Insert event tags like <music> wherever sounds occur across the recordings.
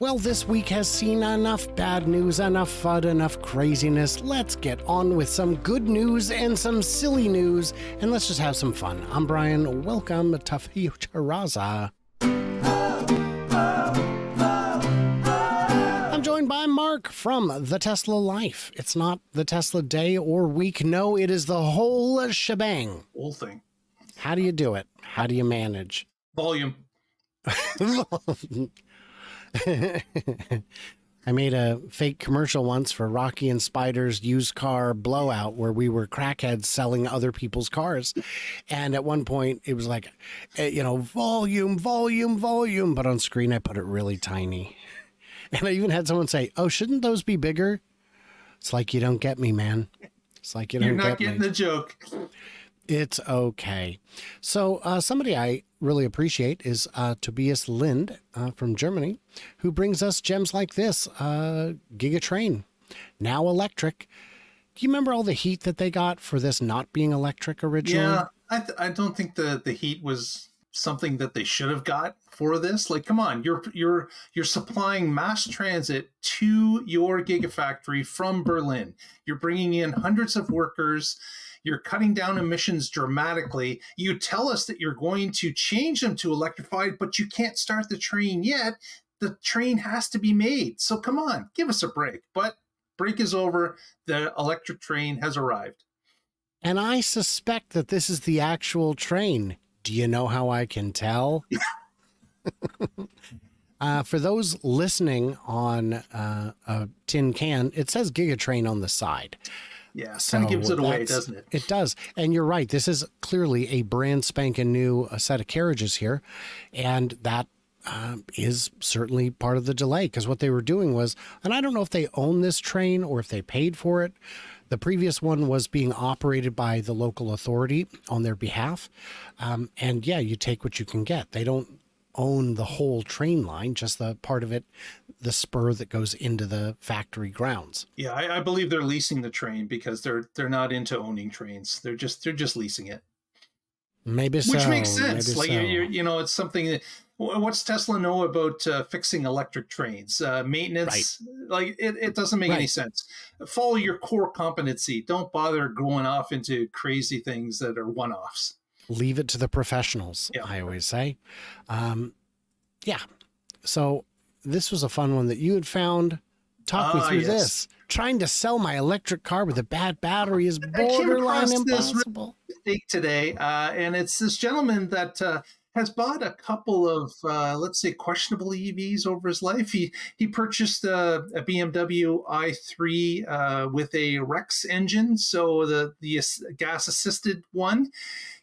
Well, this week has seen enough bad news, enough FUD, enough craziness. Let's get on with some good news and some silly news, and let's just have some fun. I'm Brian. Welcome to FutureAzA. I'm joined by Mark from The Tesla Life. It's not the Tesla day or week. No, it is the whole shebang. Whole thing. How do you do it? How do you manage? Volume. <laughs> <laughs> I made a fake commercial once for Rocky and Spider's used car blowout where we were crackheads selling other people's cars. And at one point it was like, eh, you know, volume, volume, volume. But on screen I put it really tiny. <laughs> And I even had someone say, oh, shouldn't those be bigger? It's like, you don't get me, man. It's like, you don't You're not get getting me. the joke. It's okay. So, uh, somebody I really appreciate is uh, Tobias Lindh uh, from Germany, who brings us gems like this uh, Gigatrain, now electric. Do you remember all the heat that they got for this not being electric originally? Yeah, I, I don't think the the heat was something that they should have got for this. Like, come on, you're you're you're supplying mass transit to your gigafactory from Berlin. You're bringing in hundreds of workers. You're cutting down emissions dramatically. You tell us that you're going to change them to electrified, but you can't start the train yet. The train has to be made. So come on, give us a break. But break is over. The electric train has arrived. And I suspect that this is the actual train. Do you know how I can tell? <laughs> uh, for those listening on uh, a tin can, it says Gigatrain on the side. Yeah, So kind of gives it away, doesn't it? It does. And you're right. This is clearly a brand spanking new uh, set of carriages here. And that um, is certainly part of the delay because what they were doing was, and I don't know if they own this train or if they paid for it. The previous one was being operated by the local authority on their behalf. Um, and yeah, you take what you can get. They don't own the whole train line, just the part of it, the spur that goes into the factory grounds. Yeah, I, I believe they're leasing the train because they're they're not into owning trains. They're just they're just leasing it, Maybe so. which makes sense. Like so. you you know, it's something. That, what's Tesla know about uh, fixing electric trains? Uh, maintenance, like it, it doesn't make any sense. Follow your core competency. Don't bother going off into crazy things that are one offs. leave it to the professionals Yeah. i always say um yeah so this was a fun one that you had found talk me Ah, through yes. this trying to sell my electric car with a bad battery is borderline this impossible Take today, uh, and it's this gentleman that uh, has bought a couple of, uh, let's say, questionable EVs over his life. He he purchased a, a BMW i3 uh, with a Rex engine, so the the gas assisted one.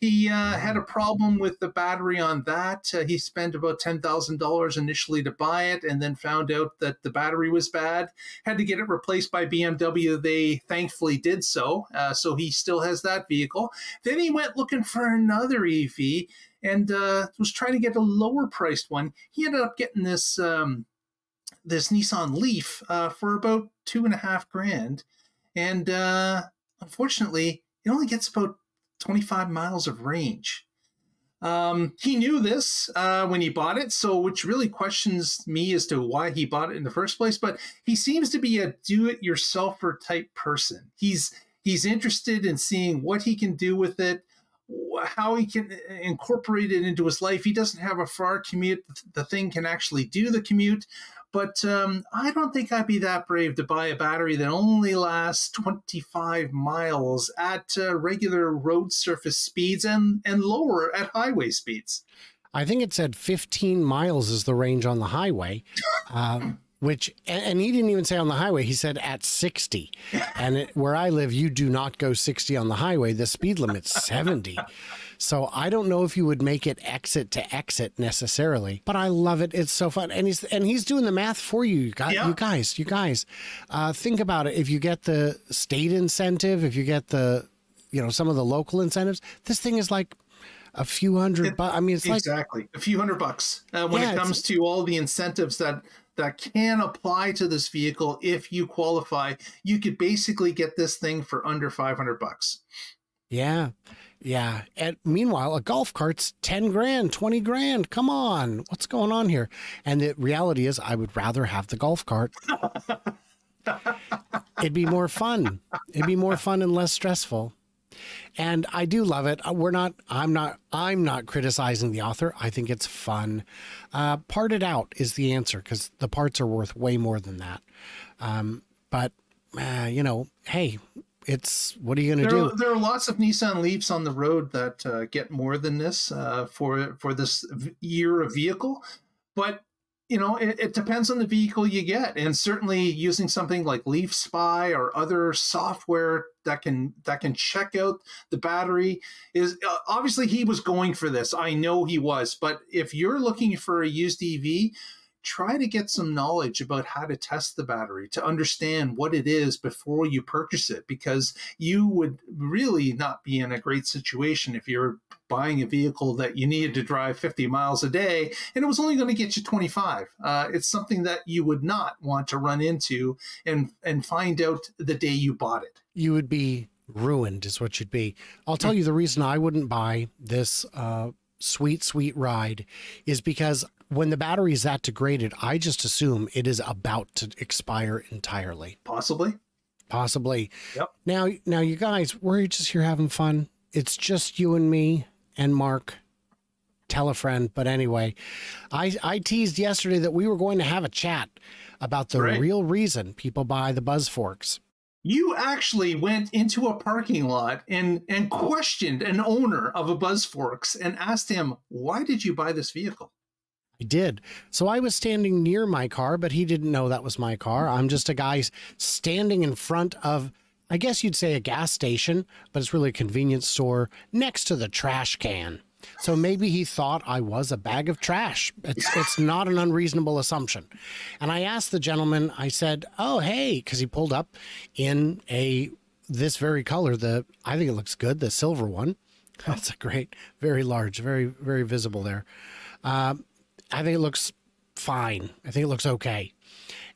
He uh, had a problem with the battery on that. Uh, he spent about ten thousand dollars initially to buy it, and then found out that the battery was bad. Had to get it replaced by BMW. They thankfully did so. Uh, so he still has that vehicle. Then he went looking for another EV and uh, was trying to get a lower priced one. He ended up getting this um, this Nissan Leaf uh, for about two and a half grand, and uh, unfortunately, it only gets about 25 miles of range. Um, he knew this uh, when he bought it, so which really questions me as to why he bought it in the first place. But he seems to be a do-it-yourselfer type person. He's he's interested in seeing what he can do with it, how he can uh, incorporate it into his life. He doesn't have a far commute; the thing can actually do the commute. But um, I don't think I'd be that brave to buy a battery that only lasts 25 miles at uh, regular road surface speeds and, and lower at highway speeds. i think it said 15 miles is the range on the highway <laughs> um, which and, he didn't even say on the highway he said at 60 and it, where i live you do not go 60 on the highway the speed limit's 70 so i don't know if you would make it exit to exit necessarily but i love it. It's so fun. And he's and he's doing the math for you you guys Yeah. you guys you guys. Uh, think about it. If you get the state incentive if you get the you know some of the local incentives this thing is like a few hundred bucks i mean it's like exactly. A few hundred bucks uh, when Yeah, it comes to all the incentives that that can apply to this vehicle if you qualify. You could basically get this thing for under 500 bucks. Yeah. Yeah. And meanwhile, a golf cart's 10 grand, 20 grand. Come on. What's going on here? And the reality is, I would rather have the golf cart. <laughs> It'd be more fun. It'd be more fun and less stressful. And I do love it. Uh, We're not, I'm not, I'm not criticizing the author. I think it's fun. Uh, part it out is the answer because the parts are worth way more than that. Um, but, uh, you know, hey, it's what are you going to do? are, there are lots of Nissan Leafs on the road that uh, get more than this uh, for for this year of vehicle, but you know it, it depends on the vehicle you get, and certainly using something like Leaf Spy or other software that can that can check out the battery is uh, obviously he was going for this. I know he was, but if you're looking for a used EV. Try to get some knowledge about how to test the battery to understand what it is before you purchase it because you would really not be in a great situation if you're buying a vehicle that you needed to drive 50 miles a day and it was only going to get you 25 uh, it's something that you would not want to run into and and find out the day you bought it you would be ruined is what you'd be. I'll tell you the reason i wouldn't buy this uh, sweet sweet ride is because when the battery is that degraded i just assume it is about to expire entirely. Possibly. Possibly. Yep. now now you guys we're just here having fun. It's just you and me and mark. Tell a friend but anyway i i teased yesterday that we were going to have a chat about the Right. real reason people buy the bZ4Xs you actually went into a parking lot and and questioned an owner of a bZ4X and asked him why did you buy this vehicle I did. So I was standing near my car, but he didn't know that was my car. I'm just a guy standing in front of, I guess you'd say a gas station, but it's really a convenience store next to the trash can. So maybe he thought I was a bag of trash. It's it's not an unreasonable assumption. And I asked the gentleman, I said, "Oh, hey," cuz he pulled up in a this very color, the I think it looks good, the silver one. <laughs> That's a great, very large, very very visible there. Um, I think it looks fine. I think it looks okay.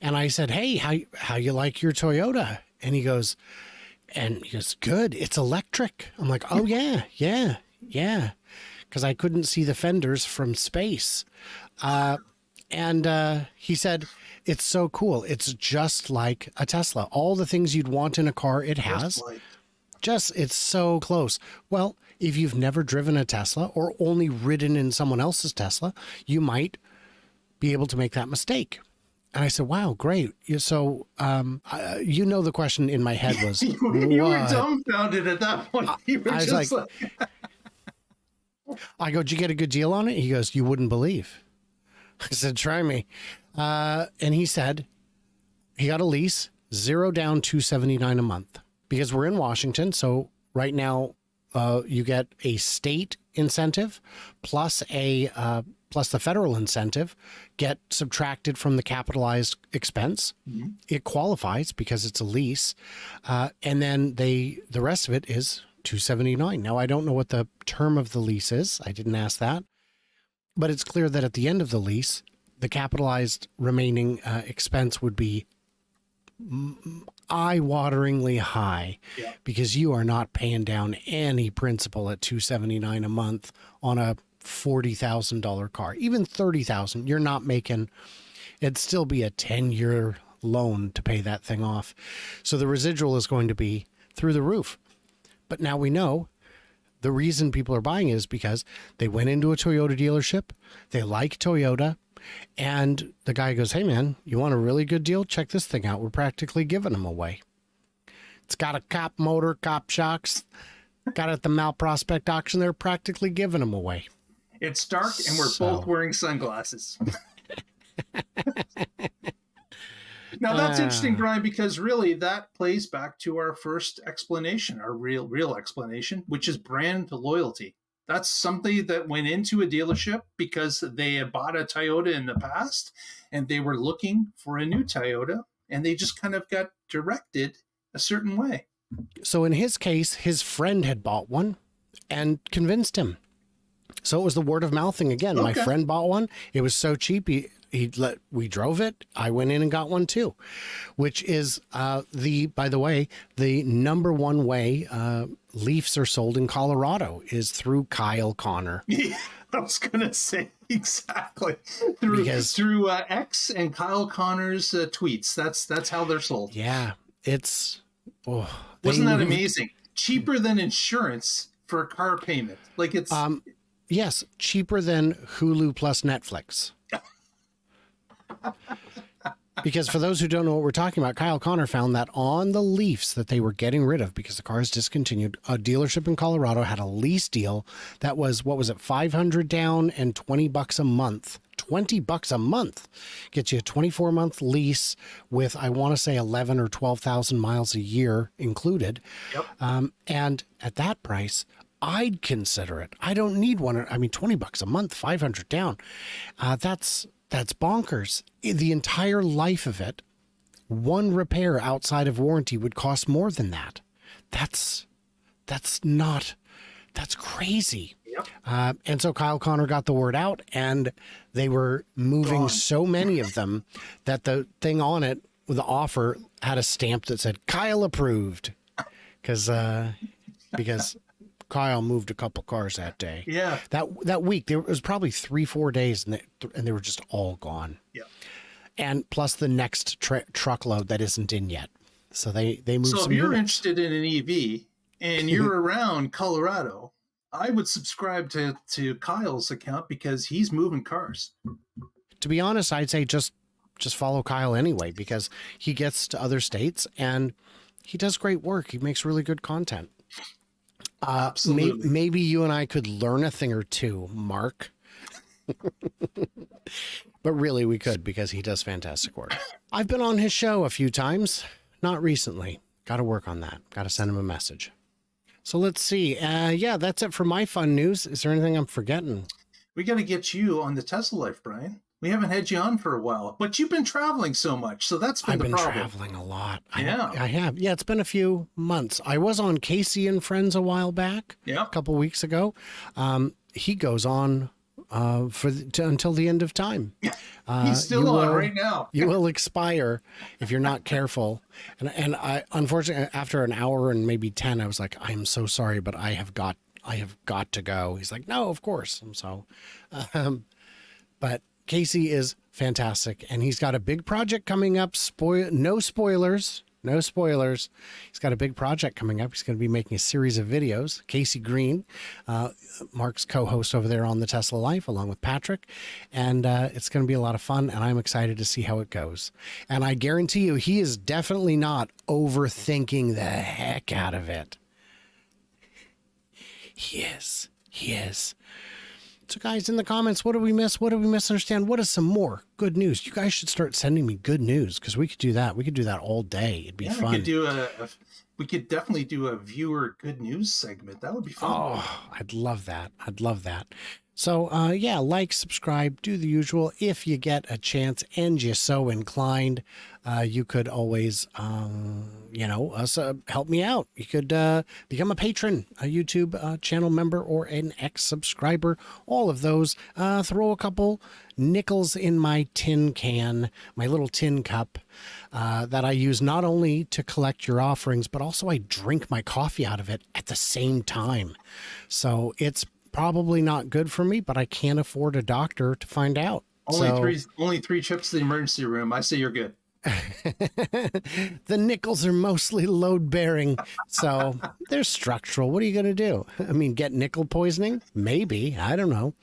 And I said, "Hey, how how you like your Toyota?" And he goes, and he goes, "Good. It's electric." I'm like, "Oh yeah, yeah, yeah," because I couldn't see the fenders from space. Uh, and uh, he said, "It's so cool. It's just like a Tesla. All the things you'd want in a car, it has." Just like- just it's so close. Well, if you've never driven a Tesla or only ridden in someone else's Tesla, you might be able to make that mistake. And I said, "Wow, great!" So, um, uh, you know, the question in my head was, <laughs> you, were dumbfounded at that point you were I was like- like I go, "Did you get a good deal on it?" He goes, "You wouldn't believe." I said, "Try me," uh, and he said he got a lease, zero down, two seventy nine a month, because we're in Washington. So right now, uh, you get a state incentive plus a uh, plus the federal incentive get subtracted from the capitalized expense. It qualifies because it's a lease, uh, and then they the rest of it is 279. Now I don't know what the term of the lease is. I didn't ask that. But it's clear that at the end of the lease, the capitalized remaining uh, expense would be eye-wateringly high Yeah. because you are not paying down any principal at 279 a month on a $40,000 car. Even 30,000, you're not making it'd still be a 10-year loan to pay that thing off. So the residual is going to be through the roof. But now we know the reason people are buying it is because they went into a Toyota dealership, they like Toyota, and the guy goes, Hey man, you want a really good deal? Check this thing out. We're practically giving them away. It's got a cop motor, cop shocks, got it at the Mount Prospect auction. They're practically giving them away. it's dark and we're So- both wearing sunglasses <laughs> now that's interesting Ah. brian because really that plays back to our first explanation our real real explanation which is brand loyalty that's something that went into a dealership because they had bought a toyota in the past and they were looking for a new toyota and they just kind of got directed a certain way So in his case, his friend had bought one and convinced him. So it was the word of mouth thing again. My friend bought one. It was so cheap. He, he let we drove it. I went in and got one too, which is uh, the by the way the number one way uh, Leafs are sold in Colorado is through Kyle Conner. <laughs> I was gonna say <laughs> exactly through because, through uh, X and Kyle Conner's uh, tweets. That's that's how they're sold. Yeah, it's oh, wasn't that amazing? Cheaper than insurance for a car payment. Like it's um, yes, cheaper than Hulu plus Netflix. Because for those who don't know what we're talking about, Kyle Conner found that on the Leafs that they were getting rid of because the car is discontinued, a dealership in Colorado had a lease deal that was what was it, 500 down and 20 bucks a month. 20 bucks a month gets you a 24 month lease with I want to say 11 or 12,000 miles a year included. Yep. Um, and at that price, I'd consider it. I don't need one. I mean, 20 bucks a month, 500 down. Uh, that's that's bonkers. The entire life of it, one repair outside of warranty would cost more than that. That's that's not that's crazy. Yep. Uh, and so Kyle Conner got the word out, and they were moving Gone. so many of them that the thing on it, with the offer, had a stamp that said Kyle approved, because uh, because Kyle moved a couple cars that day. Yeah. That that week there was probably three four days and they, and they were just all gone. Yeah. And plus the next truckload that isn't in yet. So they they moved. So if you're units. interested in an EV and <laughs> you're around Colorado, I would subscribe to to Kyle's account because he's moving cars. To be honest, I'd say just just follow Kyle anyway because he gets to other states and he does great work. He makes really good content. Uh, Absolutely. May, maybe you and I could learn a thing or two, Mark. <laughs> but really, we could because he does fantastic work. I've been on his show a few times, not recently. Got to work on that. Got to send him a message. So let's see. Uh, yeah, that's it for my fun news. Is there anything I'm forgetting? We got to get you on the Tesla life, Brian. We haven't had you on for a while, but you've been traveling so much, so that's been I've the been problem. traveling a lot. Yeah, I, I, have. Yeah, it's been a few months. I was on Casey and Friends a while back. Yeah, a couple weeks ago. Um, he goes on uh, for the, to, until the end of time. Uh, He's still on will, right now. <laughs> you will expire if you're not careful. And and I unfortunately after an hour and maybe ten, I was like, I am so sorry, but I have got I have got to go. He's like, No, of course. And so, <laughs> um, but Casey is fantastic, and he's got a big project coming up. Spoil no spoilers, no spoilers. He's got a big project coming up. He's going to be making a series of videos. Casey Green, uh, Mark's co-host over there on the Tesla Life, along with Patrick, and uh, it's going to be a lot of fun. And I'm excited to see how it goes. And I guarantee you, he is definitely not overthinking the heck out of it. He is. He is. So, guys, in the comments, what do we miss? What do we misunderstand? What is some more good news? You guys should start sending me good news because we could do that. We could do that all day. It'd be yeah, fun. We could do a, a, we could definitely do a viewer good news segment. That would be fun. Oh, I'd love that. I'd love that. So, uh, yeah, like, subscribe, do the usual. If you get a chance and you're so inclined, uh, you could always, um, you know, uh, help me out. You could uh, become a patron, a YouTube uh, channel member, or an X subscriber. All of those. Uh, throw a couple nickels in my tin can, my little tin cup. That I use not only to collect your offerings, but also I drink my coffee out of it at the same time. So it's probably not good for me, but I can't afford a doctor to find out. Only so, three, only three trips to the emergency room. I say you're good. <laughs> the nickels are mostly load bearing, so they're structural. What are you going to do? I mean, get nickel poisoning? Maybe. I don't know.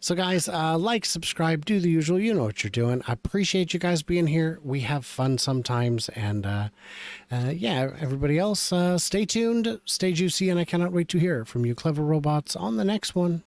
So, guys, uh, like, subscribe, do the usual. You know what you're doing. I appreciate you guys being here. We have fun sometimes. And uh, uh, yeah, everybody else, uh, stay tuned, stay juicy, and I cannot wait to hear from you, clever robots, on the next one.